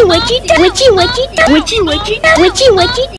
我知道我知道我知道我知道我知道我知